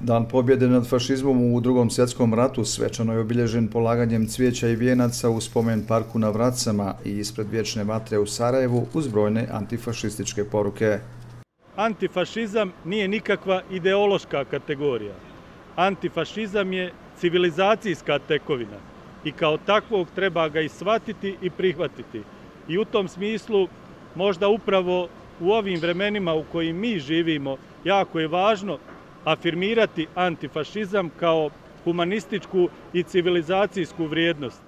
Dan pobjede nad fašizmom u drugom svjetskom ratu svečano je obilježen polaganjem cvijeća i vijenaca u spomen parku na Vracama i ispred vječne vatre u Sarajevu uz brojne antifašističke poruke. Antifašizam nije nikakva ideološka kategorija. Antifašizam je civilizacijska tekovina i kao takvog treba ga i shvatiti i prihvatiti. I u tom smislu možda upravo u ovim vremenima u kojim mi živimo jako je važno afirmirati antifašizam kao humanističku i civilizacijsku vrijednost.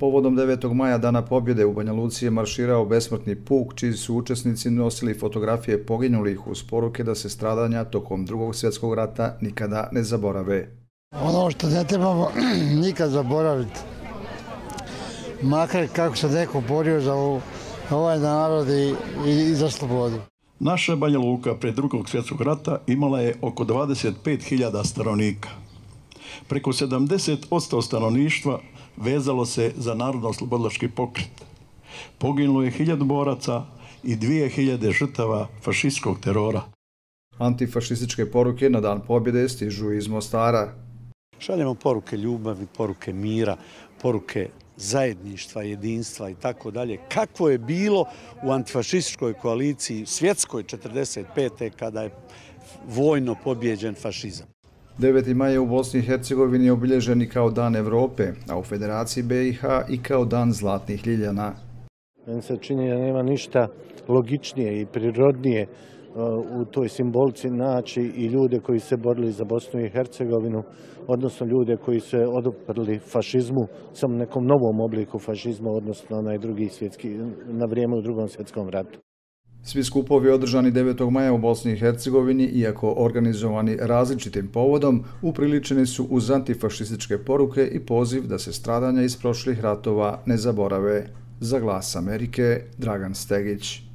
Povodom 9. maja dana pobjede u Banja Luci je marširao besmrtni puk, čiji su učesnici nosili fotografije poginulih uz poruke da se stradanja tokom drugog svjetskog rata nikada ne zaborave. Ono što ne trebamo nikad zaboraviti, makar kako se neko borio za ovaj narod i za slobodu. Naša Banja Luka pred drugog svjetskog rata imala je oko 25.000 stanovnika. Preko 70% stanovništva vezalo se za narodno-slobodlački pokret. Poginulo je hiljad boraca i dvije hiljade žrtava fašistskog terora. Antifašističke poruke na dan pobjede stižu iz Mostara. Šaljemo poruke ljubavi, poruke mira, poruke zajedništva, jedinstva i tako dalje. Kakvo je bilo u antifašističkoj koaliciji svjetskoj 45. kada je vojno pobjeđen fašizam. 9. maja u Bosni i Hercegovini je obilježen i kao Dan Evrope, a u Federaciji BiH i kao Dan Zlatnih Ljiljana. Meni se čini da nema ništa logičnije i prirodnije u toj simbolici naći i ljude koji se borili za Bosnu i Hercegovinu, odnosno ljude koji se oduprli fašizmu, sam nekom novom obliku fašizma, odnosno na drugi svjetski, na vrijeme u drugom svjetskom ratu. Svi skupovi održani 9. maja u Bosni i Hercegovini, iako organizovani različitim povodom, upriličeni su uz antifašističke poruke i poziv da se stradanja iz prošlih ratova ne zaborave. Za glas Amerike, Dragan Stegić.